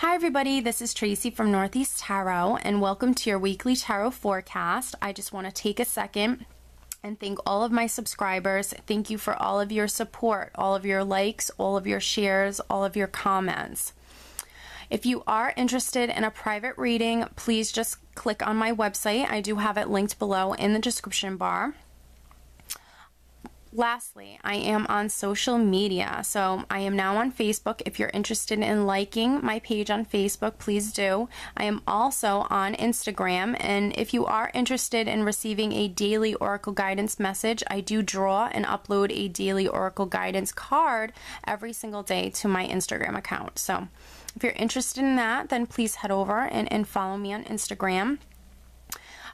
Hi, everybody. This is Tracy from Northeast Tarot, and welcome to your weekly tarot forecast. I just want to take a second and thank all of my subscribers. Thank you for all of your support, all of your likes, all of your shares, all of your comments. If you are interested in a private reading, please just click on my website. I do have it linked below in the description bar. Lastly, I am on social media. So I am now on Facebook. If you're interested in liking my page on Facebook, please do. I am also on Instagram. And if you are interested in receiving a daily Oracle guidance message, I do draw and upload a daily Oracle guidance card every single day to my Instagram account. So if you're interested in that, then please head over and, and follow me on Instagram.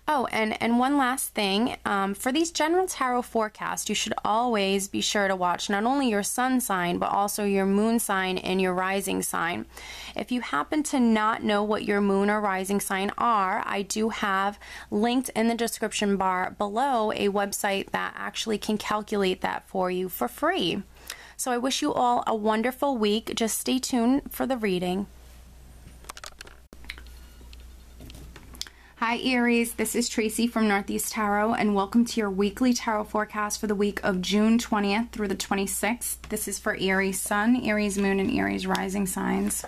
Oh, and, and one last thing. Um, for these general tarot forecasts, you should always be sure to watch not only your sun sign, but also your moon sign and your rising sign. If you happen to not know what your moon or rising sign are, I do have linked in the description bar below a website that actually can calculate that for you for free. So I wish you all a wonderful week. Just stay tuned for the reading. Hi Aries, this is Tracy from Northeast Tarot and welcome to your weekly tarot forecast for the week of June 20th through the 26th. This is for Aries Sun, Aries Moon, and Aries Rising signs.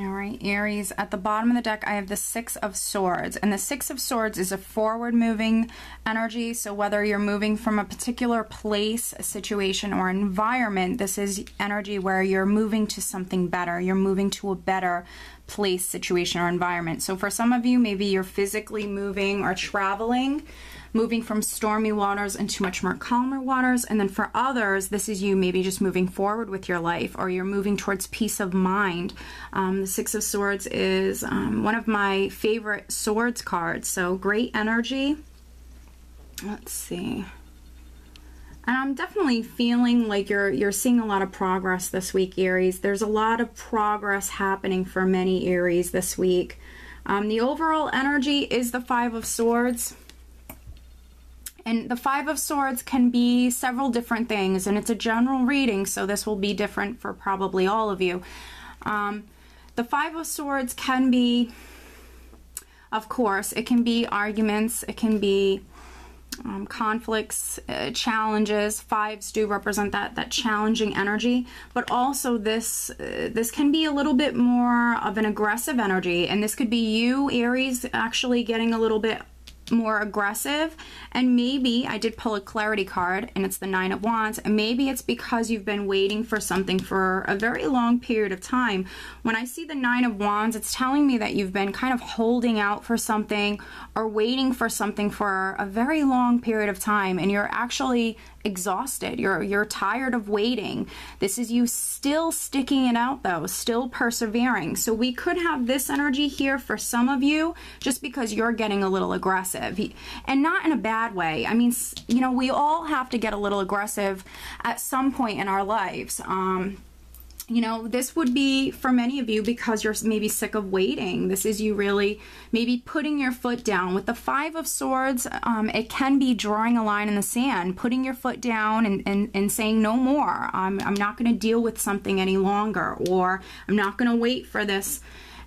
All right, Aries, at the bottom of the deck, I have the Six of Swords. And the Six of Swords is a forward moving energy. So whether you're moving from a particular place, situation, or environment, this is energy where you're moving to something better. You're moving to a better place, situation, or environment. So for some of you, maybe you're physically moving or traveling moving from stormy waters into much more calmer waters. And then for others, this is you maybe just moving forward with your life or you're moving towards peace of mind. Um, the Six of Swords is um, one of my favorite swords cards. So great energy. Let's see. And I'm definitely feeling like you're you're seeing a lot of progress this week, Aries. There's a lot of progress happening for many Aries this week. Um, the overall energy is the Five of Swords. And the Five of Swords can be several different things, and it's a general reading, so this will be different for probably all of you. Um, the Five of Swords can be, of course, it can be arguments, it can be um, conflicts, uh, challenges. Fives do represent that that challenging energy, but also this uh, this can be a little bit more of an aggressive energy, and this could be you, Aries, actually getting a little bit more aggressive. And maybe I did pull a clarity card and it's the nine of wands. And maybe it's because you've been waiting for something for a very long period of time. When I see the nine of wands it's telling me that you've been kind of holding out for something or waiting for something for a very long period of time. And you're actually exhausted. You're you're tired of waiting. This is you still sticking it out though, still persevering. So we could have this energy here for some of you just because you're getting a little aggressive. And not in a bad way. I mean, you know, we all have to get a little aggressive at some point in our lives. Um you know, this would be for many of you because you're maybe sick of waiting. This is you really maybe putting your foot down. With the Five of Swords, um, it can be drawing a line in the sand, putting your foot down and, and, and saying no more. Um, I'm not going to deal with something any longer, or I'm not going to wait for this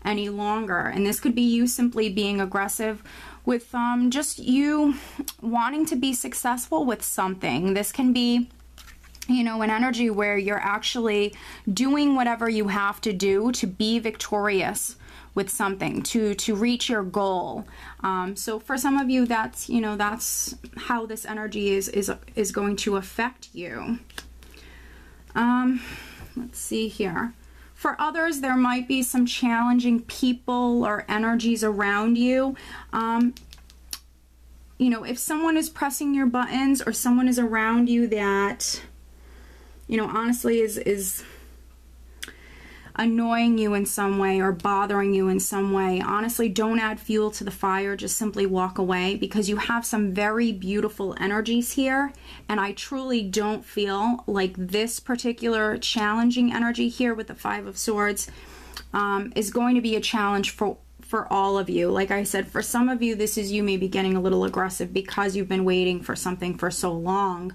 any longer. And this could be you simply being aggressive with um, just you wanting to be successful with something. This can be you know, an energy where you're actually doing whatever you have to do to be victorious with something to to reach your goal. Um, so for some of you that's you know that's how this energy is is is going to affect you. Um, let's see here. For others there might be some challenging people or energies around you. Um, you know if someone is pressing your buttons or someone is around you that you know, honestly is is annoying you in some way or bothering you in some way, honestly, don't add fuel to the fire. Just simply walk away because you have some very beautiful energies here. And I truly don't feel like this particular challenging energy here with the Five of Swords um, is going to be a challenge for for all of you. Like I said, for some of you, this is you maybe getting a little aggressive because you've been waiting for something for so long.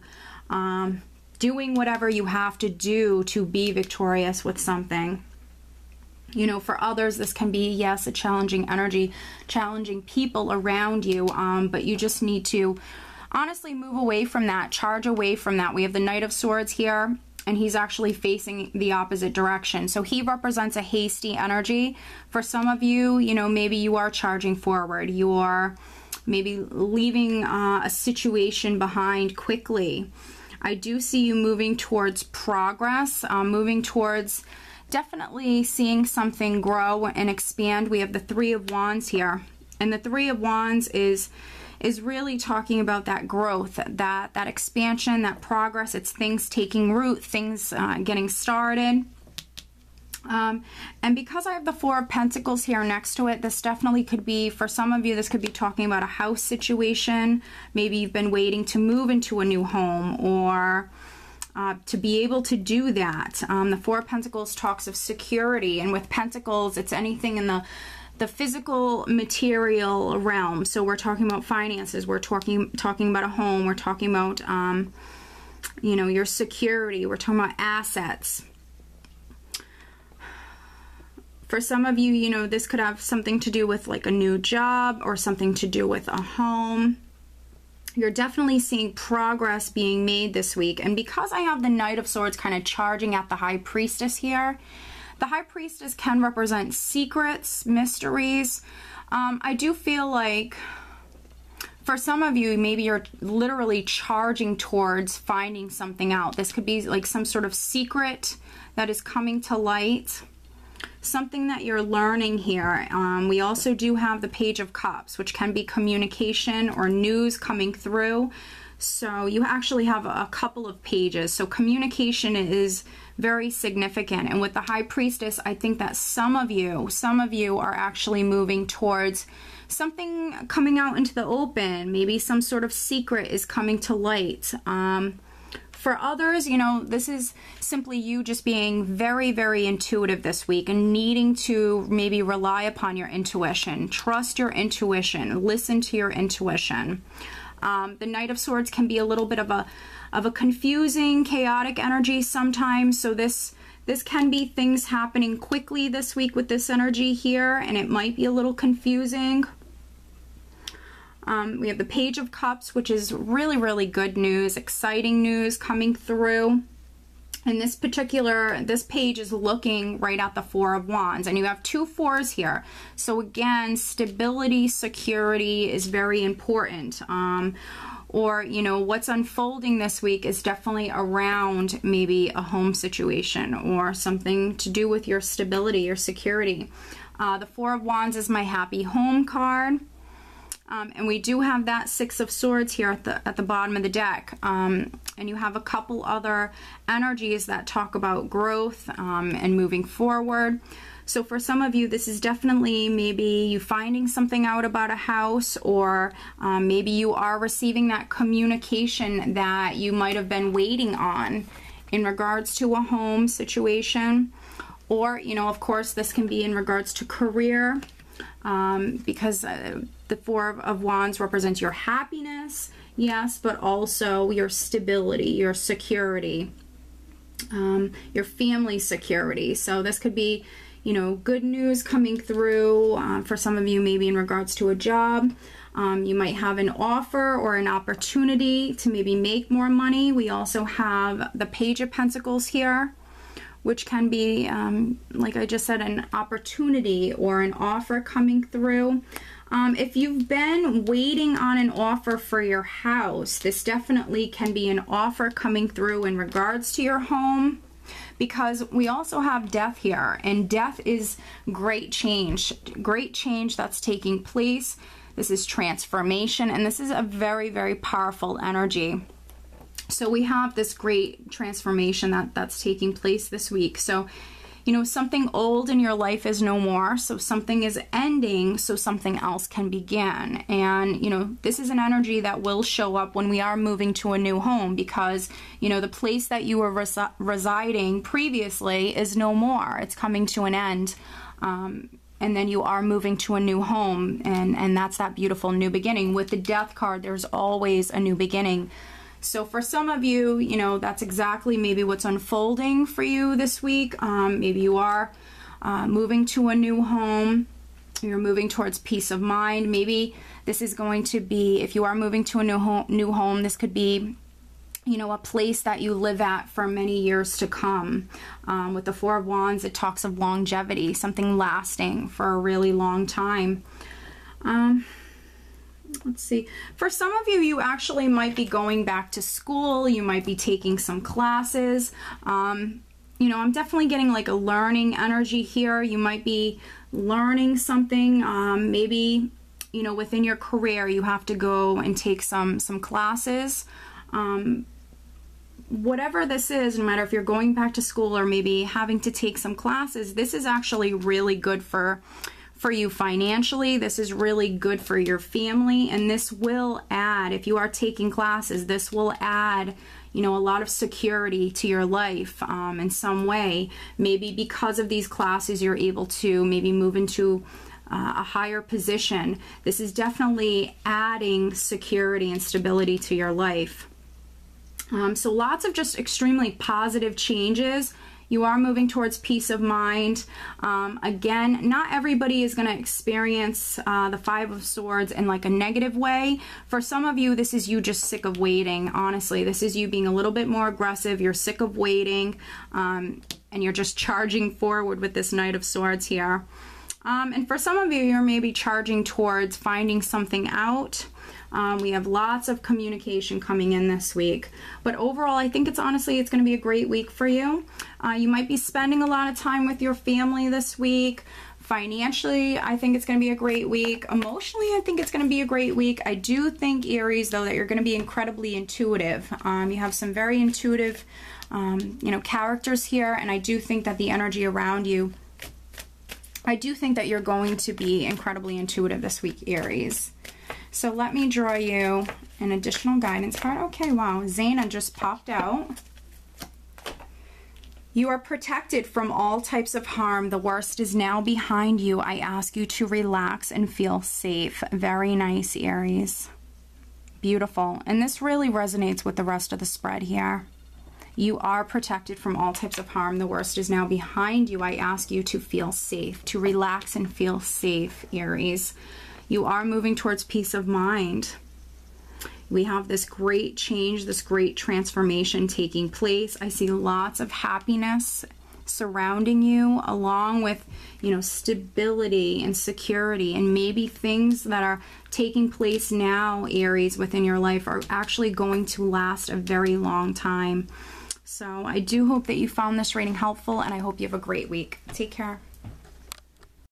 Um, doing whatever you have to do to be victorious with something. You know, for others, this can be, yes, a challenging energy, challenging people around you, um, but you just need to honestly move away from that, charge away from that. We have the Knight of Swords here, and he's actually facing the opposite direction. So he represents a hasty energy. For some of you, you know, maybe you are charging forward. You are maybe leaving uh, a situation behind quickly. I do see you moving towards progress, um, moving towards definitely seeing something grow and expand. We have the Three of Wands here. And the Three of Wands is is really talking about that growth, that that expansion, that progress. It's things taking root, things uh, getting started. Um, and because I have the Four of Pentacles here next to it, this definitely could be, for some of you, this could be talking about a house situation. Maybe you've been waiting to move into a new home or uh, to be able to do that. Um, the Four of Pentacles talks of security, and with Pentacles, it's anything in the the physical material realm. So we're talking about finances. We're talking talking about a home. We're talking about um, you know your security. We're talking about assets for some of you, you know, this could have something to do with like a new job or something to do with a home. You're definitely seeing progress being made this week. And because I have the Knight of Swords kind of charging at the High Priestess here, the High Priestess can represent secrets, mysteries. Um, I do feel like for some of you, maybe you're literally charging towards finding something out. This could be like some sort of secret that is coming to light something that you're learning here. Um, we also do have the Page of Cups, which can be communication or news coming through. So you actually have a couple of pages. So communication is very significant. And with the High Priestess, I think that some of you, some of you are actually moving towards something coming out into the open. Maybe some sort of secret is coming to light. Um, for others, you know, this is simply you just being very, very intuitive this week and needing to maybe rely upon your intuition. Trust your intuition. Listen to your intuition. Um, the Knight of Swords can be a little bit of a of a confusing, chaotic energy sometimes. So this this can be things happening quickly this week with this energy here, and it might be a little confusing. Um, we have the Page of Cups, which is really, really good news, exciting news coming through. And this particular, this page is looking right at the Four of Wands. And you have two fours here. So again, stability, security is very important. Um, or, you know, what's unfolding this week is definitely around maybe a home situation or something to do with your stability, your security. Uh, the Four of Wands is my happy home card. Um, and we do have that Six of Swords here at the, at the bottom of the deck. Um, and you have a couple other energies that talk about growth um, and moving forward. So for some of you, this is definitely maybe you finding something out about a house or um, maybe you are receiving that communication that you might have been waiting on in regards to a home situation. Or, you know, of course, this can be in regards to career um, because uh, the Four of Wands represents your happiness, yes, but also your stability, your security, um, your family security. So this could be, you know, good news coming through uh, for some of you, maybe in regards to a job. Um, you might have an offer or an opportunity to maybe make more money. We also have the Page of Pentacles here which can be, um, like I just said, an opportunity or an offer coming through. Um, if you've been waiting on an offer for your house, this definitely can be an offer coming through in regards to your home because we also have death here and death is great change great change that's taking place this is transformation and this is a very very powerful energy so we have this great transformation that that's taking place this week. So, you know, something old in your life is no more. So something is ending so something else can begin. And, you know, this is an energy that will show up when we are moving to a new home because, you know, the place that you were resi residing previously is no more. It's coming to an end. Um, and then you are moving to a new home and and that's that beautiful new beginning with the death card there's always a new beginning so for some of you you know that's exactly maybe what's unfolding for you this week um, maybe you are uh, moving to a new home you're moving towards peace of mind maybe this is going to be if you are moving to a new home new home this could be you know, a place that you live at for many years to come. Um, with the Four of Wands, it talks of longevity, something lasting for a really long time. Um, let's see. For some of you, you actually might be going back to school. You might be taking some classes. Um, you know, I'm definitely getting like a learning energy here. You might be learning something. Um, maybe, you know, within your career, you have to go and take some some classes. Um, whatever this is, no matter if you're going back to school or maybe having to take some classes, this is actually really good for for you financially. This is really good for your family and this will add if you are taking classes, this will add you know, a lot of security to your life um, in some way. Maybe because of these classes, you're able to maybe move into uh, a higher position. This is definitely adding security and stability to your life. Um, so lots of just extremely positive changes. You are moving towards peace of mind. Um, again, not everybody is going to experience uh, the Five of Swords in like a negative way. For some of you, this is you just sick of waiting. Honestly, this is you being a little bit more aggressive. You're sick of waiting um, and you're just charging forward with this Knight of Swords here. Um, and for some of you, you're maybe charging towards finding something out. Um, we have lots of communication coming in this week. But overall, I think it's honestly, it's going to be a great week for you. Uh, you might be spending a lot of time with your family this week. Financially, I think it's going to be a great week. Emotionally, I think it's going to be a great week. I do think, Aries, though, that you're going to be incredibly intuitive. Um, you have some very intuitive, um, you know, characters here, and I do think that the energy around you I do think that you're going to be incredibly intuitive this week, Aries. So let me draw you an additional guidance card. Okay, wow, Zana just popped out. You are protected from all types of harm. The worst is now behind you. I ask you to relax and feel safe. Very nice, Aries. Beautiful. And this really resonates with the rest of the spread here. You are protected from all types of harm. The worst is now behind you. I ask you to feel safe, to relax and feel safe, Aries. You are moving towards peace of mind. We have this great change, this great transformation taking place. I see lots of happiness surrounding you along with you know stability and security and maybe things that are taking place now aries within your life are actually going to last a very long time so i do hope that you found this reading helpful and i hope you have a great week take care